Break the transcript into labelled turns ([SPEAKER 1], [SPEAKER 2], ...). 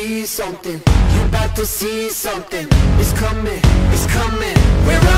[SPEAKER 1] See something. You about to see something. It's coming, it's coming. We're